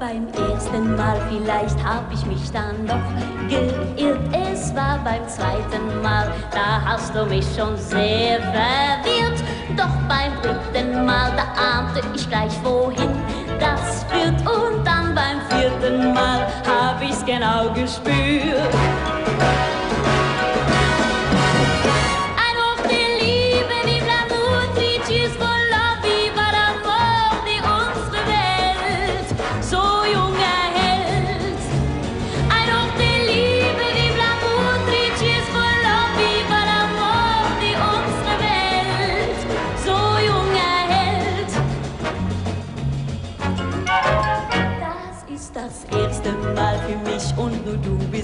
ersten Mal, vielleicht hab ich mich dann doch geirrt. Es war beim zweiten Mal, da hast du mich schon sehr verwirrt. Doch beim dritten Mal, da ahnte ich gleich wohin das führt. Und dann beim vierten Mal hab ich's genau gespürt.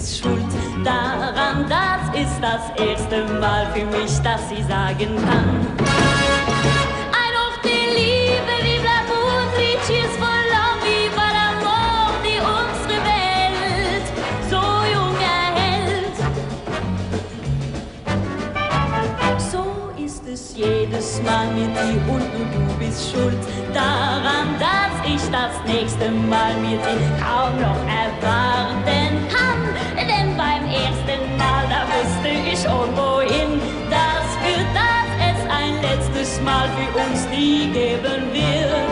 Ist schuld daran, das ist das erste Mal für mich, dass sie sagen kann. Ein die Liebe, vive l'amour, three cheers for love, viva l'amour, die unsere Welt so jung erhält. So ist es jedes Mal mit dir und nur du bist schuld daran, dass ich das nächste Mal noch erwarten kann. Denn beim ersten Mal, da wusste ich schon wohin, dass für das es ein letztes Mal für uns nie geben wird.